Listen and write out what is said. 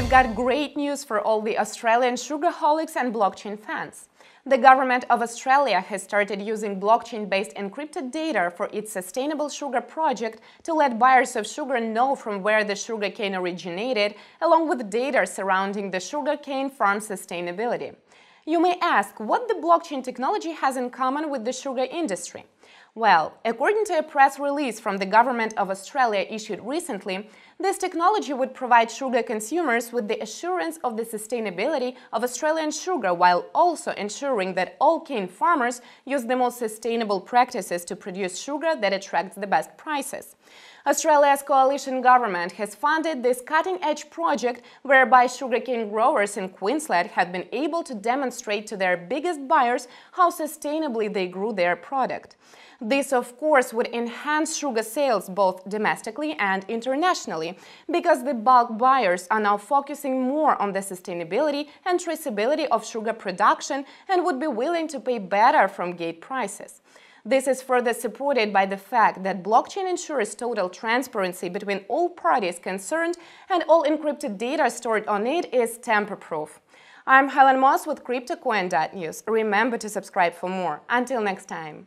we've got great news for all the Australian sugarholics and blockchain fans. The government of Australia has started using blockchain-based encrypted data for its sustainable sugar project to let buyers of sugar know from where the sugarcane originated, along with data surrounding the sugarcane farm sustainability. You may ask what the blockchain technology has in common with the sugar industry. Well, according to a press release from the Government of Australia issued recently, this technology would provide sugar consumers with the assurance of the sustainability of Australian sugar while also ensuring that all cane farmers use the most sustainable practices to produce sugar that attracts the best prices. Australia's coalition government has funded this cutting-edge project whereby sugarcane growers in Queensland have been able to demonstrate to their biggest buyers how sustainably they grew their product. This, of course, would enhance sugar sales both domestically and internationally, because the bulk buyers are now focusing more on the sustainability and traceability of sugar production and would be willing to pay better from gate prices. This is further supported by the fact that blockchain ensures total transparency between all parties concerned and all encrypted data stored on it is tamper-proof. I'm Helen Moss with CryptoCoin.news. Remember to subscribe for more. Until next time.